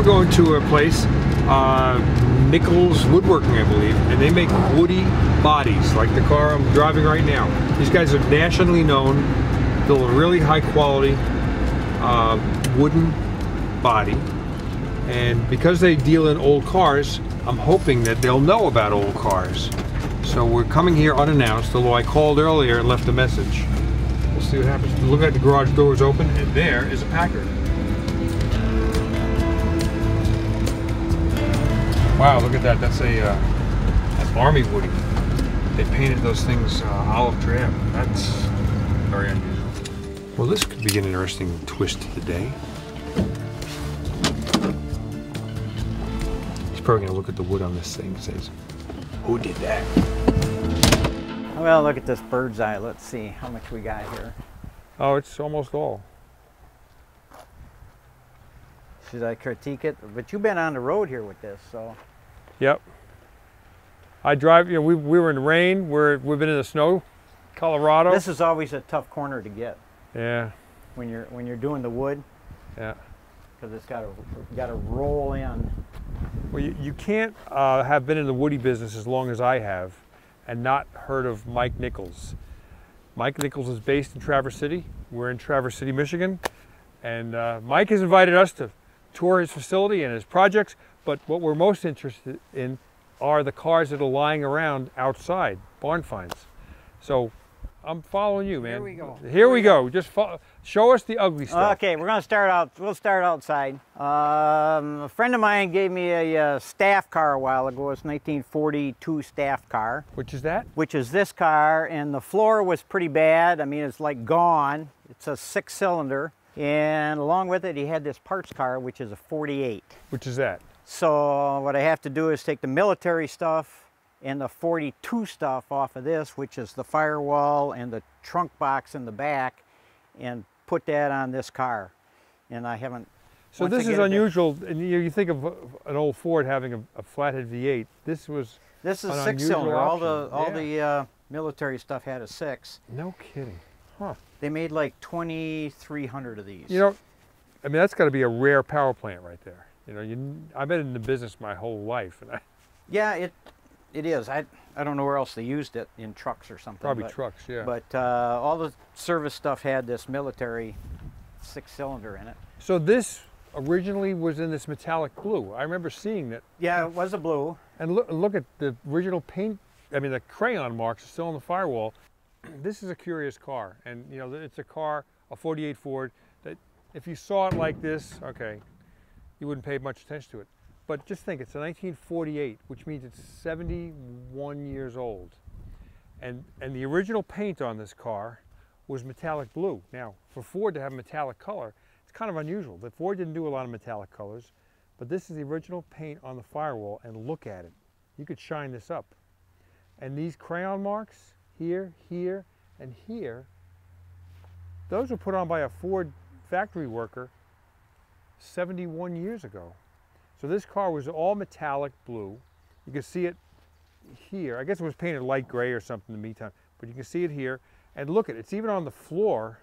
We're going to a place, uh, Nichols Woodworking, I believe, and they make woody bodies, like the car I'm driving right now. These guys are nationally known, build a really high quality uh, wooden body. And because they deal in old cars, I'm hoping that they'll know about old cars. So we're coming here unannounced, although I called earlier and left a message. We'll see what happens. Look at the garage doors open, and there is a Packard. Wow, look at that. That's a uh, that's Army Woody. They painted those things uh, olive drab. That's very unusual. Well, this could be an interesting twist to the day. He's probably gonna look at the wood on this thing and says, "Who did that?" Well, look at this bird's eye. Let's see how much we got here. Oh, it's almost all. Should I critique it? But you've been on the road here with this, so. Yep. I drive. You know, we we were in rain. We're we've been in the snow, Colorado. This is always a tough corner to get yeah, when you're when you're doing the wood yeah. because it's got to got to roll in. Well, you, you can't uh, have been in the woody business as long as I have and not heard of Mike Nichols. Mike Nichols is based in Traverse City. We're in Traverse City, Michigan. And uh, Mike has invited us to tour his facility and his projects. But what we're most interested in are the cars that are lying around outside, barn finds. So I'm following you, man. Here we go. Here we go. Just fo- show us the ugly stuff. Okay, we're gonna start out. We'll start outside. Um, a friend of mine gave me a, uh staff car a while ago. It's 1942 staff car, Which is that? which is this car, and the floor was pretty bad. I mean, it's like gone. It's a six-cylinder, and along with it, he had this parts car, which is a 48. Which is that? So what I have to do is take the military stuff and the 42 stuff off of this, which is the firewall and the trunk box in the back, and put that on this car. And I haven't. So this is unusual, and you, think of an old Ford having a, a flathead V8. This was This is six-cylinder. All the all yeah. the uh, military stuff had a six. no kidding, huh? They made like 2,300 of these. You know, I mean that's got to be a rare power plant right there. You know, you, I've been in the business my whole life, and I, yeah, it it is. I I don't know where else they used it in trucks or something. probably but, trucks, yeah. But uh, all the service stuff had this military six cylinder in it. so this originally was in this metallic blue. I remember seeing that, Yeah, it was a blue. and look, look at the original paint. I mean, the crayon marks are still on the firewall. this is a curious car, and you know, it's a car, a 48 Ford, that if you saw it like this, okay, you wouldn't pay much attention to it. But just think, it's a 1948, which means it's 71 years old. And, and the original paint on this car was metallic blue. Now, for Ford to have metallic color, it's kind of unusual. The Ford didn't do a lot of metallic colors, but this is the original paint on the firewall, and look at it. You could shine this up. And these crayon marks, here, here, and here, those were put on by a Ford factory worker 71 years ago. So this car was all metallic blue. You can see it here. I guess it was painted light gray or something in the meantime, but you can see it here. And look at it, it's even on the floor.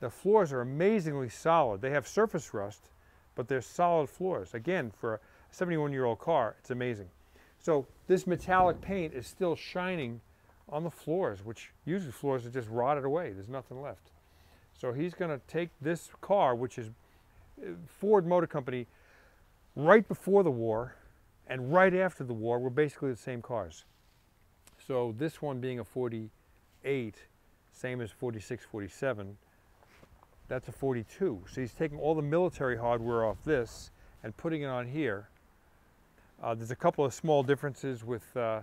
The floors are amazingly solid. They have surface rust, but they're solid floors. Again, for a 71 year old car, it's amazing. So this metallic paint is still shining on the floors, which usually floors are just rotted away. There's nothing left. So he's going to take this car, which is Ford Motor Company, right before the war and right after the war were basically the same cars. So this one being a 48, same as 46, 47, that's a 42. So he's taking all the military hardware off this and putting it on here. Uh, there's a couple of small differences with uh,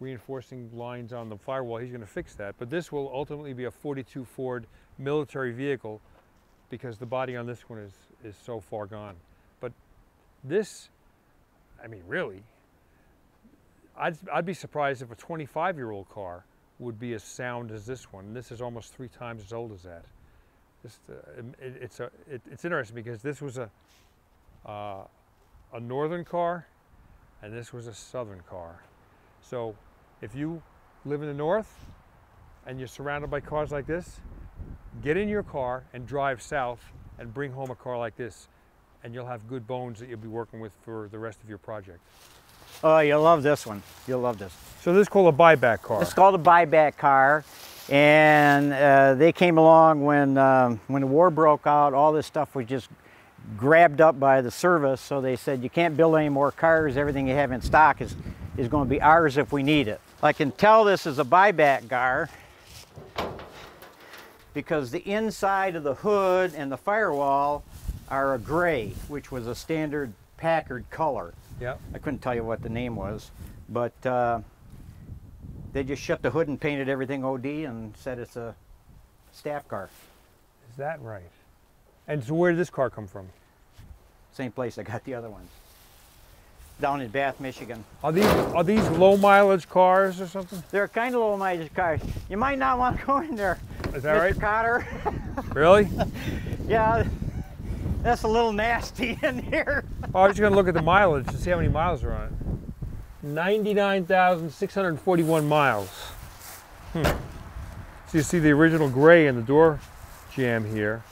reinforcing lines on the firewall. He's going to fix that. But this will ultimately be a 42 Ford military vehicle because the body on this one is, is so far gone. But this, I mean, really, I'd, I'd be surprised if a 25 year old car would be as sound as this one. This is almost three times as old as that. Just, uh, it, it's, a, it, it's interesting because this was a, uh, a northern car and this was a southern car. So if you live in the north and you're surrounded by cars like this, get in your car and drive south and bring home a car like this. and you'll have good bones that you'll be working with for the rest of your project. Oh, you'll love this one. You'll love this. So this is called a buyback car. It's called a buyback car, and uh, they came along when um, when the war broke out. All this stuff was just grabbed up by the service, so they said you can't build any more cars. Everything you have in stock is is going to be ours if we need it. I can tell this is a buyback car because the inside of the hood and the firewall are a gray, which was a standard Packard color. Yep. I couldn't tell you what the name was, but uh, they just shut the hood and painted everything OD and said it's a staff car. Is that right? And so where did this car come from? Same place I got the other ones. Down in Bath, Michigan. Are these are these low mileage cars or something? They're kind of low mileage cars. You might not want to go in there, Is that Mr. right? Cotter. Really? yeah, that's a little nasty in here. Oh, I was just gonna look at the mileage to see how many miles are on it. 99,641 miles. Hmm. So you see the original gray in the door jamb here,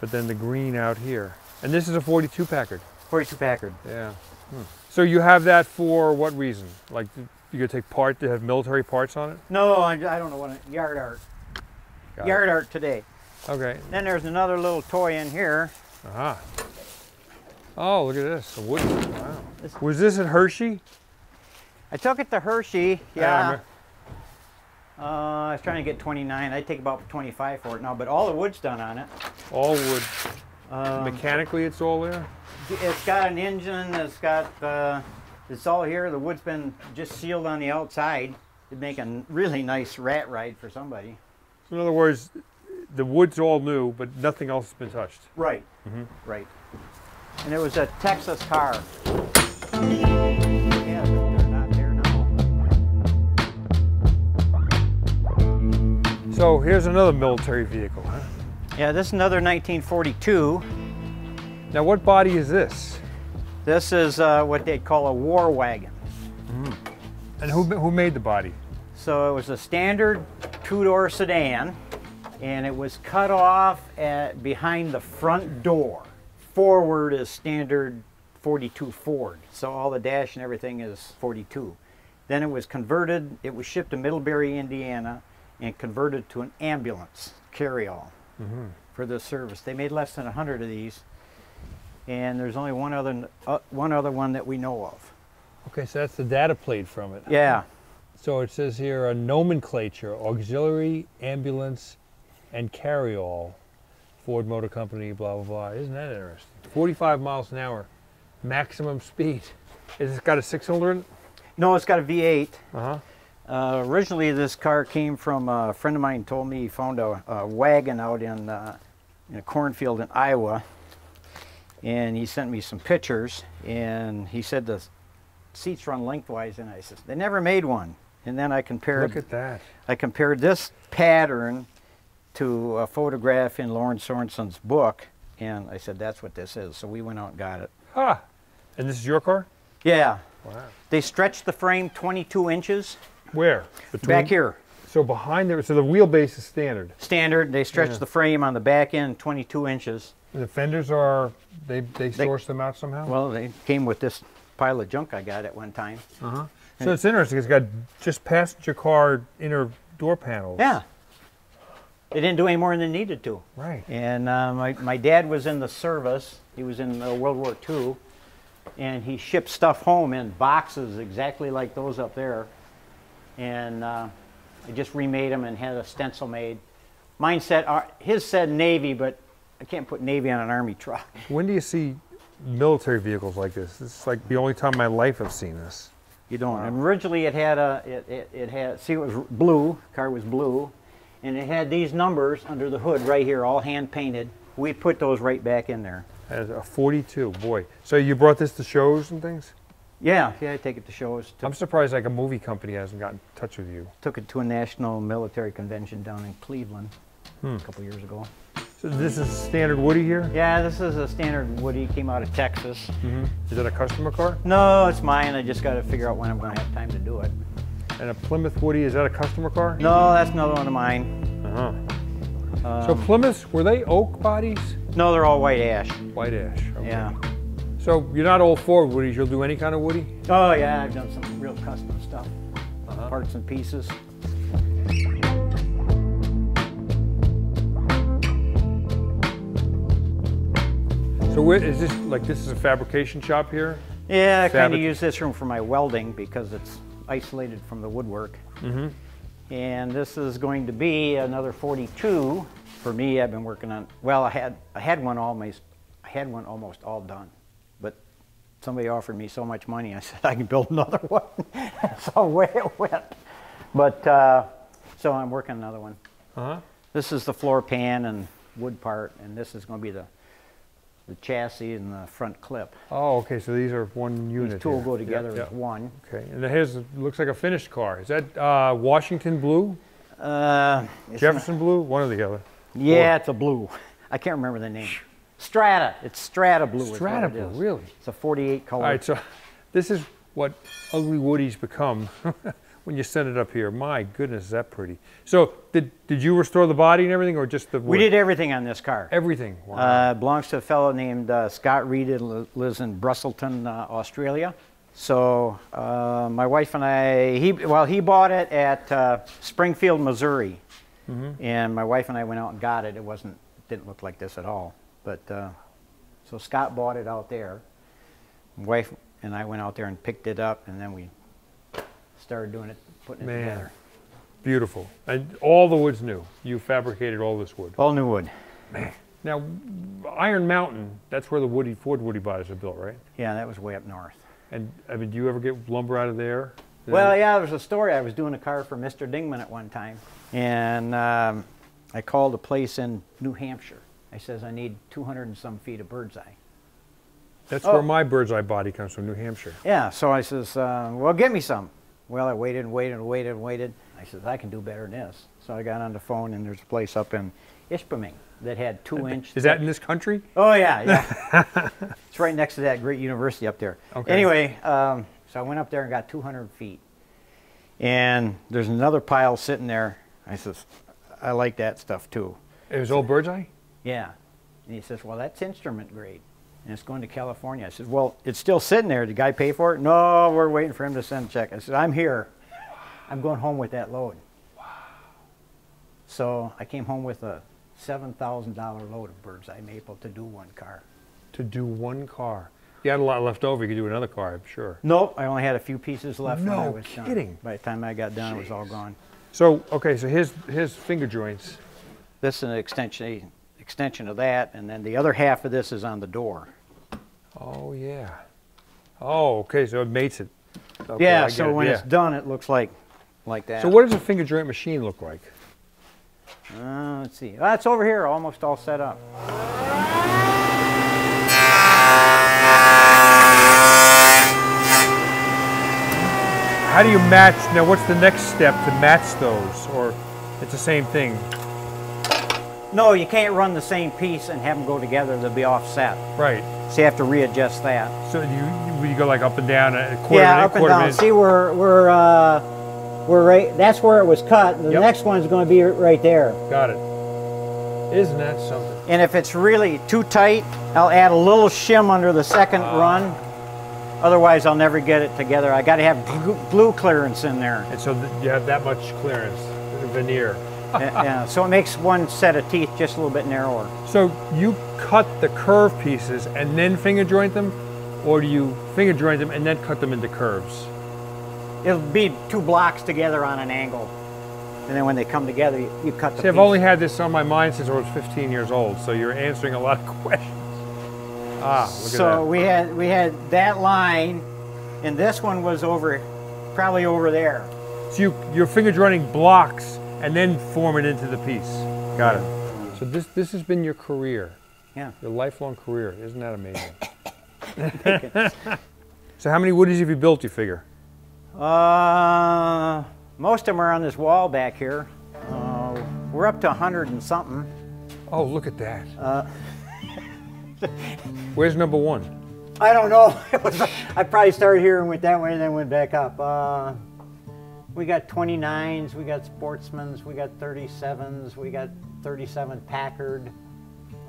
but then the green out here. And this is a 42 Packard. 42 Packard. Yeah. Hmm. So you have that for what reason? Like you could take part to have military parts on it? No, I, I don't know what yard art. Got it. yard art today. Okay. Then there's another little toy in here. Aha. Oh, look at this. A wood. Wow. This- Was this at Hershey? I took it to Hershey. Yeah. Uh, I was trying to get 29. I'd take about 25 for it now, but all the wood's done on it. All wood. Um, Mechanically, it's all there. it's got an engine. It's got. Uh, it's all here. The wood's been just sealed on the outside to make a really nice rat ride for somebody. In other words, the wood's all new, but nothing else has been touched. Right. Mhm. Right. And it was a Texas car. Yeah, but they're not there now. So here's another military vehicle. Huh? Yeah, this is another 1942. Now, what body is this? This is uh, what they'd call a war wagon. And who, who made the body? So it was a standard two-door sedan, and it was cut off at behind the front door. Forward is standard 42 Ford, so all the dash and everything is 42. Then it was converted. It was shipped to Middlebury, Indiana, and converted to an ambulance carry-all for this service. They made less than 100 of these, and there's only one other uh, one other one that we know of. Okay, so that's the data plate from it. Yeah. So it says here a nomenclature, auxiliary, ambulance, and carryall, Ford Motor Company, blah, blah, blah. Isn't that interesting? 45 miles an hour, maximum speed. Is it got a six cylinder in it? No, it's got a V8. Uh-huh. Uh, originally, this car came from a friend of mine told me he found a, a wagon out in, uh, in a cornfield in Iowa, and he sent me some pictures, and he said the seats run lengthwise, and I said they never made one. And then I compared Look at that. I compared this pattern to a photograph in Lorin Sorensen's book, and I said that's what this is. So we went out and got it. Ah, and this is your car? Yeah, Wow. they stretched the frame 22 inches Where? Between- back here. So behind there, so the wheelbase is standard. standard. They stretched Yeah. the frame on the back end 22 inches. The fenders are, they, they source them out somehow? Well, they came with this pile of junk I got at one time. uh-huh. So it's interesting. It's got just passenger car inner door panels. Yeah. They didn't do any more than they needed to. Right. And uh, my, my dad was in the service. He was in uh, World War II. And he shipped stuff home in boxes exactly like those up there. And uh, I just remade them and had a stencil made. Mine said, uh, his said Navy, but I can't put Navy on an Army truck. When do you see military vehicles like this? This is like the only time in my life I've seen this. You don't. And originally it had a, it, it, it had, see it was blue, car was blue, and it had these numbers under the hood right here, all hand painted. We put those right back in there. As a 42, boy. So you brought this to shows and things? Yeah, yeah, I take it to shows. I'm surprised like a movie company hasn't gotten in touch with you. took it to a national military convention down in Cleveland Hmm. a couple years ago. So this is standard Woody here? Yeah, this is a standard Woody, came out of Texas. Mm-hmm. Is that a customer car? No, it's mine. I just got to figure out when I'm going to have time to do it. And a Plymouth Woody, is that a customer car? No, that's another one of mine. Uh-huh. Um, So Plymouths, were they oak bodies? no, they're all white ash. White ash. Okay. Yeah. So you're not all Ford woodies. You'll do any kind of woody. Oh yeah, I've done some real custom stuff, parts and pieces. So where is this? Like this is a fabrication shop here. Yeah, I kind of use this room for my welding because it's isolated from the woodwork. Mm-hmm. And this is going to be another 42. For me, I've been working on. Well, I had I had one almost I had one almost all done, but somebody offered me so much money, I said I can build another one. That's the way it went. But uh, so I'm working on another one. Uh huh. This is the floor pan and wood part, and this is going to be the the chassis and the front clip. Oh, okay. So these are one unit. These two will go together yep. as one. Okay. And here's looks like a finished car. Is that uh, Washington blue, Uh, Jefferson blue, one or the other? not- yeah, it's a blue. I can't remember the name. Strata. It's Strata blue. Strata blue, really? It's a 48 color. All right. So this is what ugly woodies become when you send it up here. My goodness, is that pretty? So did did you restore the body and everything, or just the wood? we did everything on this car. everything. Wow. Uh, belongs to a fellow named uh, Scott Reed who li- lives in Busselton, uh, Australia. So uh, my wife and I, he well, he bought it at uh, Springfield, Missouri, Mm-hmm. and my wife and I went out and got it. It wasn't, didn't look like this at all. But uh, so Scott bought it out there. My wife and I went out there and picked it up, and then we started doing it, putting it Man. together. Beautiful. And all the wood's new. You fabricated all this wood. All new wood. Man. Now, Iron Mountain, that's where the Woody Ford Woody bodies are built, right? Yeah, that was way up north. And I mean, do you ever get lumber out of there? Well, yeah, there was a story. I was doing a car for Mr. Dingman at one time, and um, I called a place in New Hampshire. I says I need 200 and some feet of bird's eye. That's Oh. where my bird's eye body comes from, New Hampshire. Yeah, so I says, uh, well, get me some. Well, I waited and waited and waited and waited. I said, I can do better than this. So I got on the phone, and there's a place up in Ishpeming that had two inch. Is that in this country? Oh yeah, yeah. it's right next to that great university up there. Okay. Anyway, um, so I went up there and got 200 feet, and there's another pile sitting there. I says, I like that stuff too. It was old bird's eye? Yeah. And he says, well, that's instrument grade, and it's going to California. I said, well, it's still sitting there. Did the guy pay for it? No, we're waiting for him to send a check. I said, I'm here. I'm going home with that load. Wow. So I came home with a $7,000 load of bird's eye maple to do one car. To do one car. You had a lot left over, you could do another car, I'm sure. Nope, I only had a few pieces left when I No was done. kidding. By the time I got done, it was all gone. So, okay, so here's, here's finger joints. This is an extension, extension of that, and then the other half of this is on the door. Oh, yeah. Oh, okay, so it mates it. Okay, yeah, so it, when yeah. it's done, it looks like like that. So what does a finger joint machine look like? Uh, let's see. That's over here, almost all set up. How do you match, now what's the next step to match those? Or it's the same thing? No, you can't run the same piece and have them go together. They'll be offset. Right. So you have to readjust that. So you, you go like up and down, a quarter yeah, minute, up and down. minute. See, we're we're uh, we're right. That's where it was cut. The Yep. next one's going to be right there. Got it. Isn't that something? And if it's really too tight, I'll add a little shim under the second Ah. run. Otherwise, I'll never get it together. I got to have gl- glue clearance in there. And so th- you have that much clearance, veneer. Yeah, so it makes one set of teeth just a little bit narrower. So you cut the curve pieces and then finger joint them? Or do you finger joint them and then cut them into curves? It'll be two blocks together on an angle. And then when they come together, you, you cut the See, I've only had this on my mind since I was 15 years old, so you're answering a lot of questions. Ah, look so at that. we had we had that line, and this one was over, probably over there. So you, you're finger jointing blocks and then form it into the piece. Got it. So this, this has been your career, Yeah. your lifelong career. Isn't that amazing? so how many woodies have you built, you figure? Uh, most of them are on this wall back here. Uh, we're up to 100 and something. Oh, look at that. Uh, Where's number one? I don't know. Was- I probably started here and went that way and then went back up. Uh, we got 29s, we got Sportsmans, we got 37s, we got 37 Packard.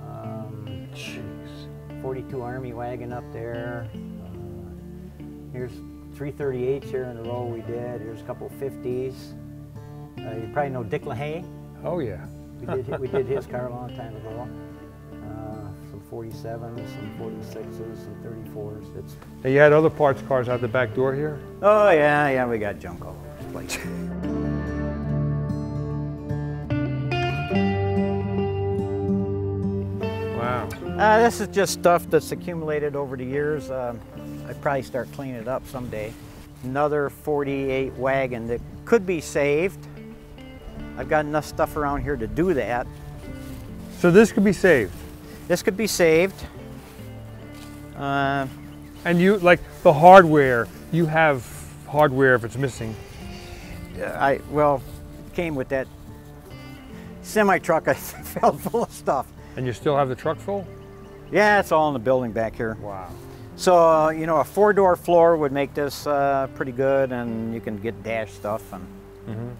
Um, Jeez. 42 Army wagon up there. Uh, here's 338s here in a row we did. Here's a couple 50s. Uh, you probably know Dick LaHaye. Oh yeah. We did, we did his car a long time ago. Uh, some 47s, some 46s, some 34s. It's, And you had other parts cars out the back door here. oh yeah, yeah, we got junk all over Wow. Uh, this is just stuff that's accumulated over the years. Um, I'd probably start cleaning it up someday. Another 48 wagon that could be saved. I've got enough stuff around here to do that. So this could be saved. This could be saved. Uh, And you like the hardware. You have hardware if it's missing. I well, came with that semi truck. I filled full of stuff. And you still have the truck full? Yeah, it's all in the building back here. Wow. So uh, you know, a four-door floor would make this uh, pretty good, and you can get dash stuff. And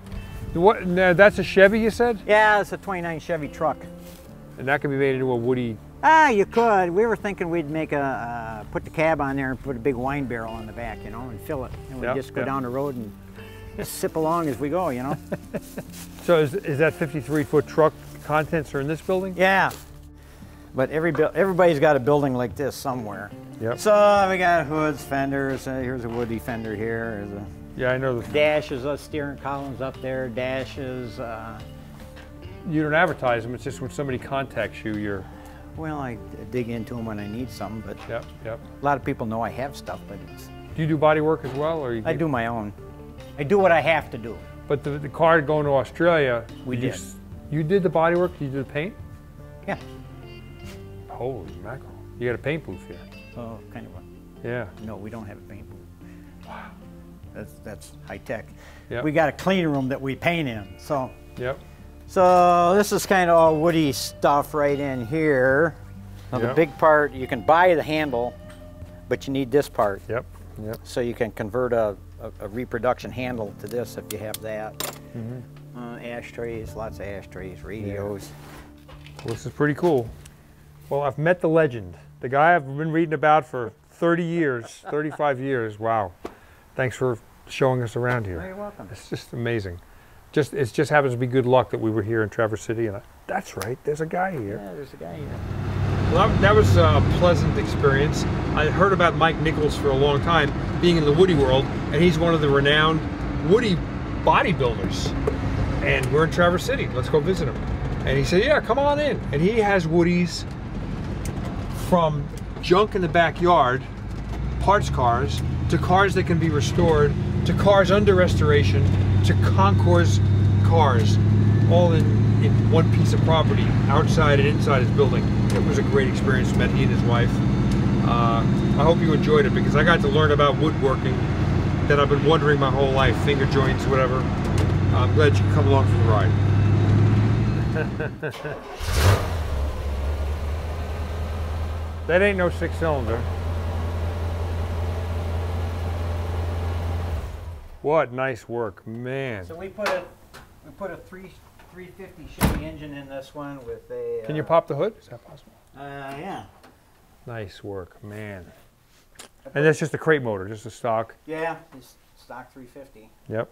What? Now, that's a Chevy, you said, yeah, it's a '29 Chevy truck. and that could be made into a Woody. Ah, you could. We were thinking we'd make a uh, put the cab on there and put a big wine barrel on the back, you know, and fill it, and we Yep, just go yep. down the road and sip along as we go, you know. So is, is that 53 foot truck contents are in this building? yeah. But every everybody's got a building like this somewhere. Yep. So we got hoods, fenders. Uh, here's a Woody fender here. There's a Yeah, I know. The, dashes, uh, steering columns up there, dashes. Uh, you don't advertise them. It's just when somebody contacts you, you're. well, I dig into them when I need some, but Yep. Yep. a lot of people know I have stuff, but it's, Do you do body work as well, or you? I do my own. I do what I have to do. But the, the car going to Australia, We you did. s- You did the body work. You did the paint. Yeah. Holy mackerel! You got a paint booth here. Oh, kind of a. Yeah. No, we don't have a paint booth. Wow. That's that's high tech. Yep. We got a clean room that we paint in. So Yep. so this is kind of all woody stuff right in here. Now the big part you can buy the handle, but you need this part. Yep. Yep. So you can convert a, a, a reproduction handle to this if you have that. Mm-hmm. Uh, ashtrays, lots of ashtrays, radios. Well, this is pretty cool. Well, I've met the legend, the guy I've been reading about for 30 years, 35 years. Wow. Thanks for showing us around here. You're here. welcome. It's just amazing. Just it just happens to be good luck that we were here in Traverse City, and I, that's right. There's a guy here. Yeah, there's a guy here. Well, that, that was a pleasant experience. I heard about Mike Nichols for a long time, being in the Woody world, and he's one of the renowned Woody bodybuilders. And we're in Traverse City. Let's go visit him. And he said, "Yeah, come on in." And he has Woody's from junk in the backyard, parts cars, to cars that can be restored, to cars under restoration, to concourse cars, all in, in one piece of property, outside and inside his building. It was a great experience. Met he and his wife. Uh, I hope you enjoyed it because I got to learn about woodworking that I've been wondering my whole life, finger joints, whatever. I'm glad you could come along for the ride. that ain't no six cylinder. What nice work, man. So we put a we put a three 350 Chevy engine in this one with a. Can you uh, pop the hood? Is that possible? Uh, yeah. Nice work, man. And that's just a crate motor, just a stock. Yeah, it's stock 350. Yep.